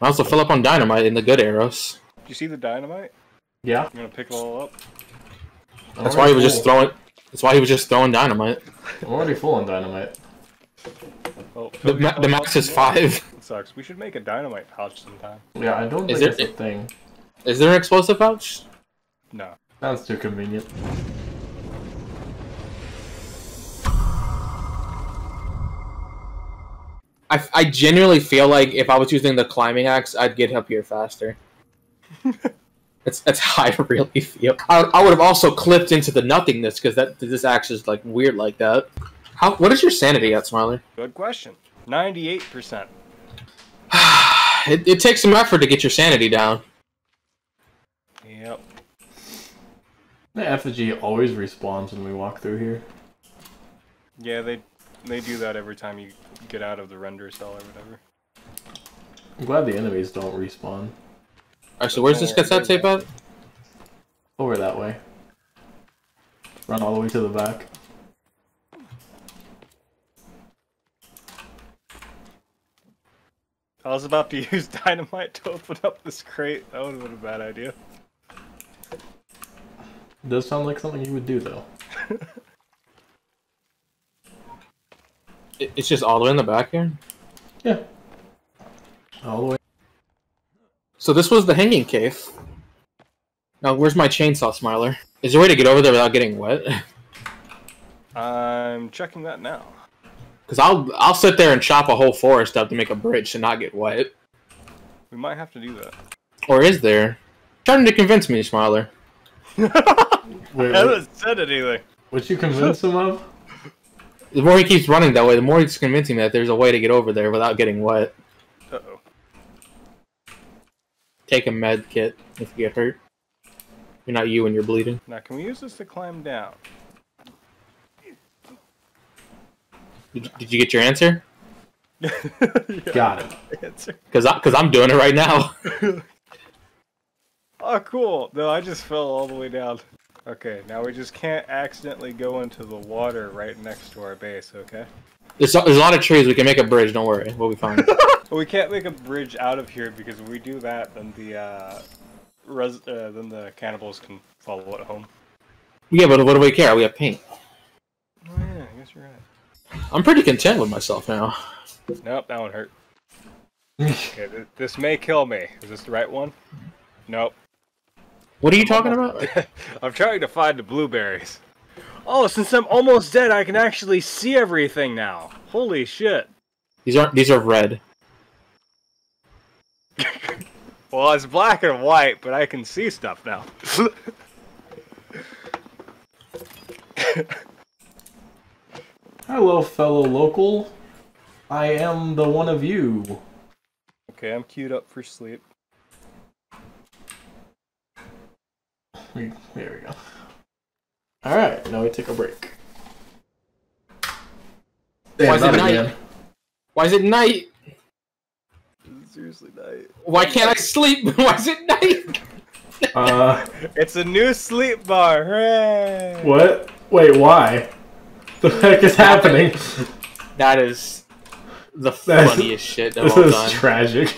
I also fill up on dynamite in the good arrows. Do you see the dynamite? Yeah. I'm gonna pick it all up. That's why he was just throwing. That's why he was just throwing dynamite. I'm already full on dynamite. Oh, The, ma- the max is five. It sucks. We should make a dynamite pouch sometime. Yeah, I don't Is think there- it's a thing. Is there an explosive pouch? No. Sounds too convenient. I, I genuinely feel like if I was using the climbing axe, I'd get up here faster. that's that's how I really feel. I, I would have also clipped into the nothingness because that this axe is like weird like that. How what is your sanity at, Smiler? Good question. Ninety-eight percent. it, it takes some effort to get your sanity down. Yep. The effigy always respawns when we walk through here. Yeah, they they do that every time you get out of the render cell or whatever. I'm glad the enemies don't respawn. Alright, so where's this cassette tape at? Over that way. Run all the way to the back. I was about to use dynamite to open up this crate. That would have been a bad idea. It does sound like something you would do though. It- It's just all the way in the back here. Yeah. All the way. So this was the hanging cave. Now where's my chainsaw, Smiler? Is there a way to get over there without getting wet? I'm checking that now. Because I'll I'll sit there and chop a whole forest up to make a bridge to not get wet. We might have to do that. Or is there? Trying to convince me, Smiler. Wait, I what, haven't said anything. what you convince him of? The more he keeps running that way, the more he's convincing me that there's a way to get over there without getting wet. Uh oh. Take a med kit if you get hurt. You're not you and you're bleeding. Now, can we use this to climb down? Did, did you get your answer? yeah, Got it. answer. Because because I'm doing it right now. Oh, cool. No, I just fell all the way down. Okay, now we just can't accidentally go into the water right next to our base, okay? There's a, there's a lot of trees. We can make a bridge. Don't worry, we'll be fine. But we can't make a bridge out of here because if we do that, then the uh, res- uh, then the cannibals can follow it home. yeah, but what do we care? We have paint. Oh yeah, I guess you're right. I'm pretty content with myself now. Nope, that one hurt. Okay, th- this may kill me. Is this the right one? Nope. What are you talking about? I'm trying to find the blueberries. Oh, since I'm almost dead, I can actually see everything now. Holy shit. These aren't. These are red. Well, it's black and white, but I can see stuff now. Hello, fellow local. I am the one of you. okay, I'm queued up for sleep. We- There we go. Alright, now we take a break. Why is it night? again. Why is it night? Seriously, night. Why can't I sleep? Why is it night? Uh, It's a new sleep bar. Hooray! what? Wait, why? The heck is happening? That is the That's- funniest shit that This I've is done. tragic.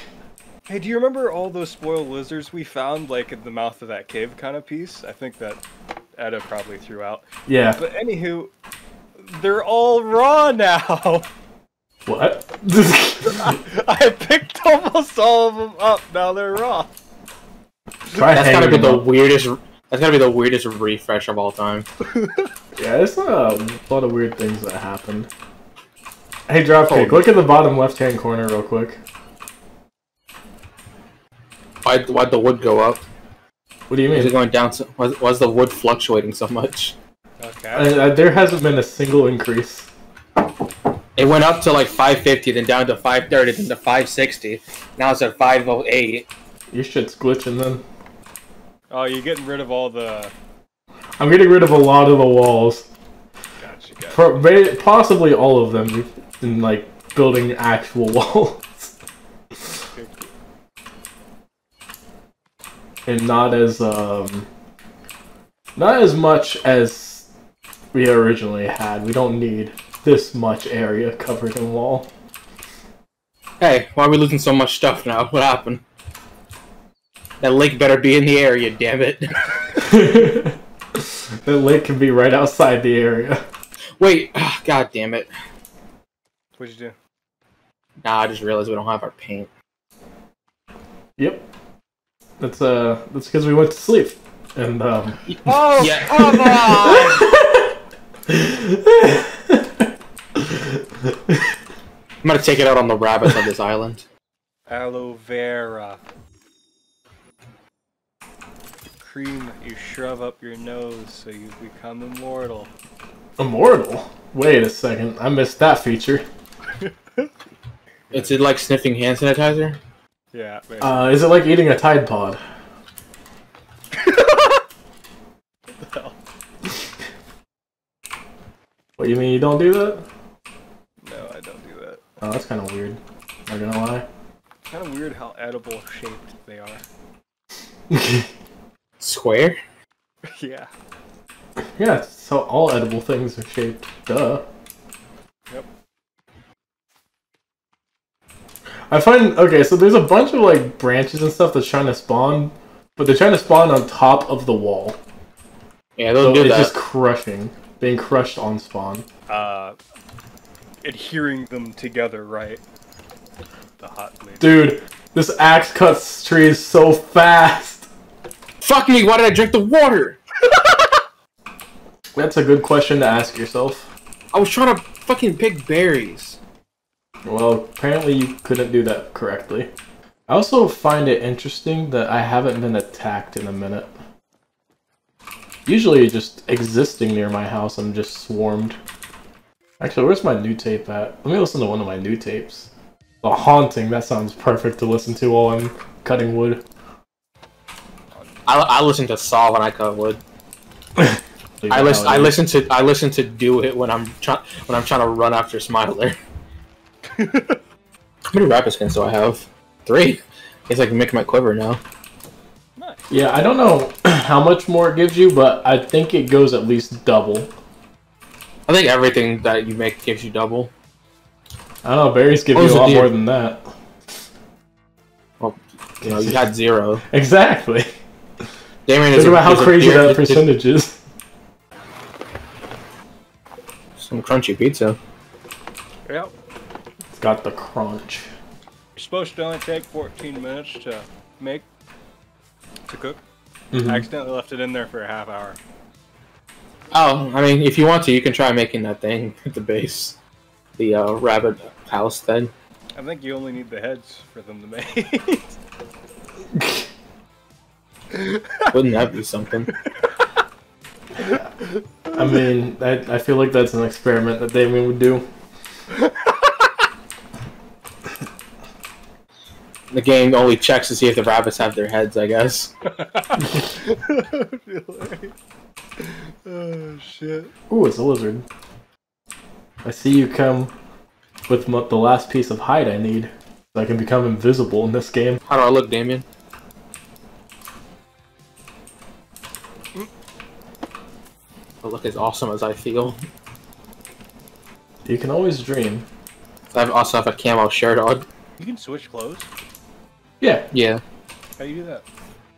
Hey, do you remember all those spoiled lizards we found, like in the mouth of that cave kind of piece? I think that Edda probably threw out. Yeah. But anywho, they're all raw now. What? I picked almost all of them up. Now they're raw. Try That's gotta be the them. weirdest. That's gotta be the weirdest refresh of all time. Yeah, there's a lot of weird things that happened. Hey, Dropkick, look at the bottom left-hand corner real quick. Why why'd the wood go up? What do you mean? Is it going down? So, why, why's the wood fluctuating so much? Okay. Uh, uh, there hasn't been a single increase. It went up to like 550, then down to 530, then to 560. Now it's at 508. Your shit's glitching then. Oh, you're getting rid of all the. I'm getting rid of a lot of the walls. Gotcha, gotcha. Possibly all of them in like building actual walls. And not as um not as much as we originally had. We don't need this much area covered in wall. Hey, why are we losing so much stuff now? What happened? That lake better be in the area, damn it. the lake can be right outside the area. Wait, ah, god damn it. What'd you do? Nah, I just realized we don't have our paint. Yep. That's uh that's because we went to sleep. And um Oh, Yeah. come on! I'm gonna take it out on the rabbits of this island. Aloe vera. Cream that you shove up your nose so you become immortal. immortal. Wait a second, I missed that feature. Is it like sniffing hand sanitizer? Yeah. Uh is it like eating a Tide Pod? What the hell? What you mean you don't do that? No, I don't do that. Oh, that's kind of weird. Not gonna lie. Kind of weird how edible shaped they are. Square? yeah. yeah, so all edible things are shaped. Duh. I find okay, so there's a bunch of like branches and stuff that's trying to spawn, but they're trying to spawn on top of the wall. Yeah, So they'll do it's that. just crushing, being crushed on spawn. Uh, adhering them together, right? The hot lady. Dude, this axe cuts trees so fast. Fuck me, why did I drink the water? That's a good question to ask yourself. I was trying to fucking pick berries. Well, apparently you couldn't do that correctly. I also find it interesting that I haven't been attacked in a minute. Usually just existing near my house, I'm just swarmed. Actually, where's my new tape at? Let me listen to one of my new tapes. The Haunting, that sounds perfect to listen to while I'm cutting wood. I, I listen to Saw when I cut wood. I listen. I listen to. I listen to Do It when I'm trying. When I'm trying to run after Smiler. How many rapid skins do I have? Three. It's like making my quiver now. Nice. Yeah, I don't know how much more it gives you, but I think it goes at least double. I think everything that you make gives you double. I don't know, berries give What you a lot more than that. Well, you know, you had zero. Exactly. Damien is Think a- about how is a crazy deer- that is- is percentage is. Some crunchy pizza. Yep. It's got the crunch. It's supposed to only take 14 minutes to make, to cook. Mhm. I accidentally left it in there for a half hour. Oh, I mean, if you want to, you can try making that thing at the base, the uh, rabbit house thing. I think you only need the heads for them to make. Wouldn't that be something? I mean, I, I feel like that's an experiment that Damien would do. The game only checks to see if the rabbits have their heads, I guess. oh shit. Ooh, it's a lizard. I see you come with mo- the last piece of hide I need. So I can become invisible in this game. How do I look, Damien? I look as awesome as I feel. You can always dream. I also have a camo shirt on. You can switch clothes. Yeah. Yeah. How do you do that?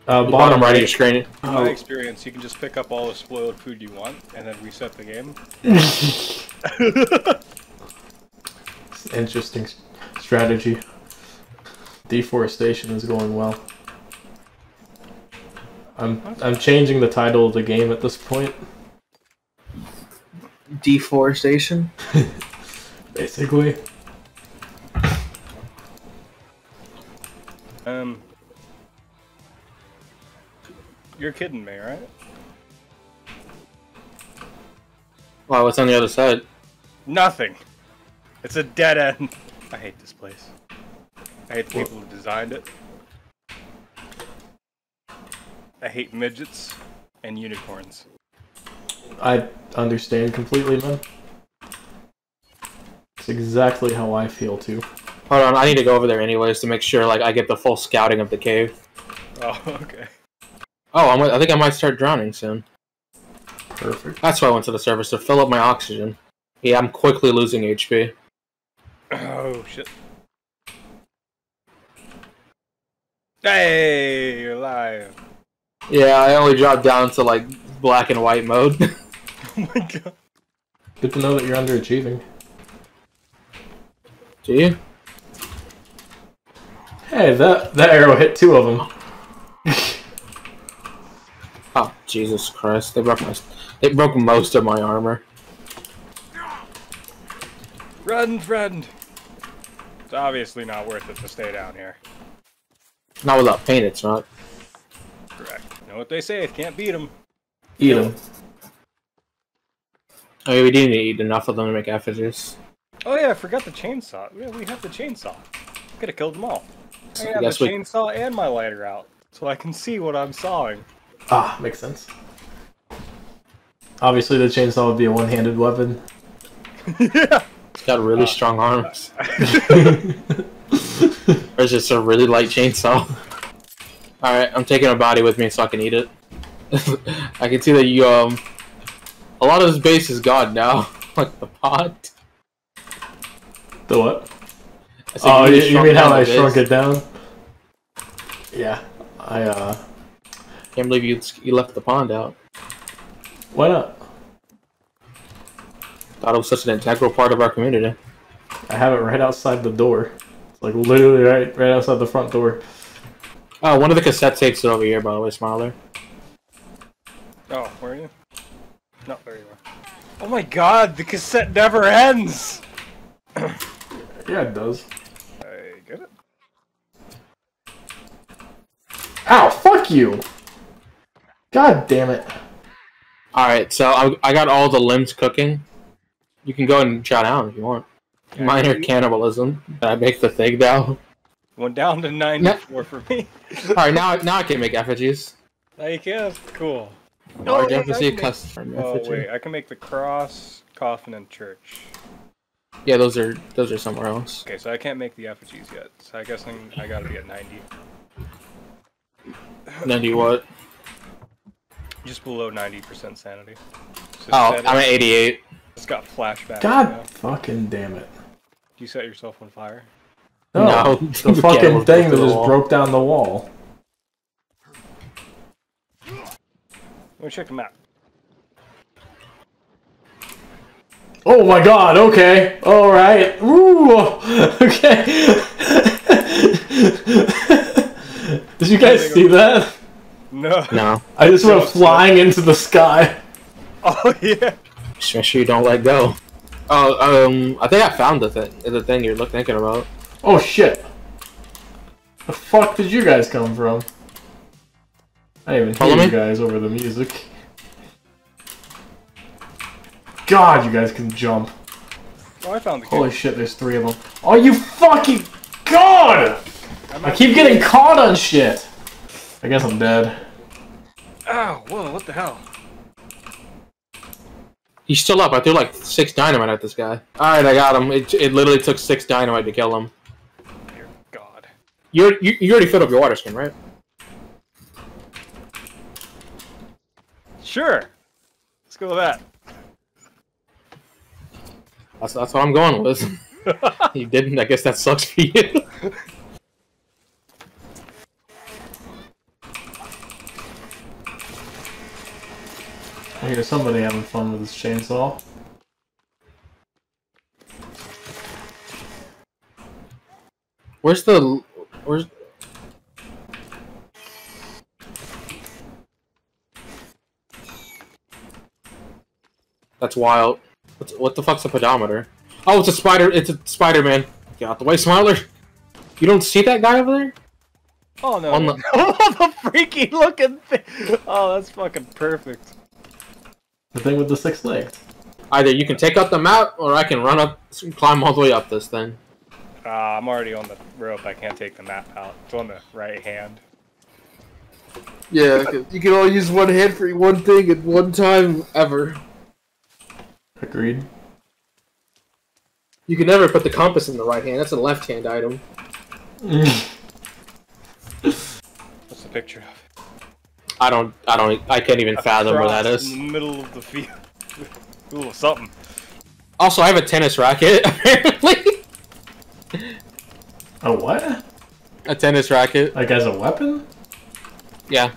Uh, The bottom right of your screen. In my Oh. experience, you can just pick up all the spoiled food you want and then reset the game. Interesting strategy. Deforestation is going well. I'm I'm changing the title of the game at this point. Deforestation? Basically. You're kidding me, right? Wow, what's on the other side? Nothing. It's a dead end. I hate this place. I hate the people who designed it. I hate midgets and unicorns. I understand completely, man. It's exactly how I feel too. Hold on, I need to go over there anyways to make sure like I get the full scouting of the cave. Oh, okay. Oh, I'm, I think I might start drowning soon. Perfect. That's why I went to the surface to fill up my oxygen. Yeah, I'm quickly losing HP. Oh shit. Hey, you're alive. Yeah, I only dropped down to like black and white mode. Oh my god. Good to know that you're underachieving. Do you? Hey, that that arrow hit two of them. Oh Jesus Christ! They broke my. They broke most of my armor. Run, friend. It's obviously not worth it to stay down here. Not without paint, it's not. Correct. You know what they say, can't beat them. Eat them. I oh, mean, we didn't eat enough of them to make effigies. Oh yeah, I forgot the chainsaw. Yeah, we have the chainsaw. Could have killed them all. I have the we- chainsaw and my lighter out, so I can see what I'm sawing. Ah, makes sense. Obviously, the chainsaw would be a one-handed weapon. yeah. It's got really strong arms. Or is just a really light chainsaw? Alright, I'm taking a body with me so I can eat it. I can see that you, um... A lot of this base is gone now. like the pot. The what? I said Oh, you, you mean how I the shrunk it down? Yeah, I uh, Can't believe you, you left the pond out. why not? Thought it was such an integral part of our community. I have it right outside the door. It's like literally right, right outside the front door. Oh, one of the cassette tapes are over here, by the way, Smiler. Oh, where are you? No, there you are. Oh my god, the cassette never ends! Yeah, it does. I get it. Ow! Fuck you! God damn it! Alright, so I, I got all the limbs cooking. You can go and try down if you want. Minor cannibalism. Did I make the thing now? Went down to 94 for me. Alright, now, now I can make effigies. Now you can. Cool. Large wait, I oh, effigy, can make- custom Oh effigy. wait, I can make the cross, coffin, and church. Yeah, those are those are somewhere else. Okay, so I can't make the effigies yet. So I guess I'm, I gotta be at 90. Then do what? Just below 90% sanity. So Oh, I'm at 88. It's got flashbacks. God now. fucking damn it! Do You set yourself on fire. No, No, the the fucking thing that the just broke down the wall. Let me check the map. Oh my god, okay. Alright. Ooh, okay. Did you guys see that? No. No. I just So went flying into the sky. Oh yeah. Just make sure you don't let go. Oh, um, I think I found the thing, the thing you're look- thinking about. Oh shit. The fuck did you guys come from? I didn't even Follow hear you guys over the music. God, you guys can jump. Oh, I found the Holy kid. shit, there's three of them. Oh, you fucking God! I'm I at- keep getting caught on shit. I guess I'm dead. Ow! Whoa! What the hell? He's still up. I threw like six dynamite at this guy. Alright, I got him. It, it literally took six dynamite to kill him. Dear God. You, you, you already filled up your water skin, right? Sure. Let's go with that. That's, that's what I'm going with. you didn't. I guess that sucks for you. I hear somebody having fun with this chainsaw. Where's the? Where's? That's wild. What's, what the fuck's a pedometer? Oh, it's a spider. It's a Spider-Man. Get out the way, Smiler. You don't see that guy over there? Oh no! On no. the- oh, the freaky looking thing. Oh, that's fucking perfect. The thing with the six legs. Either you can take out the map, or I can run up, climb all the way up this thing. Uh, I'm already on the rope. I can't take the map out. It's on the right hand. Yeah, you can only use one hand for one thing at one time ever. Agreed. You can never put the compass in the right hand. That's a left-hand item. What's the picture of? I don't. I don't. I can't even fathom where that is. In the middle of the field. Ooh, something. Also, I have a tennis racket. Apparently, A what? a a tennis racket. Like as a weapon? Yeah.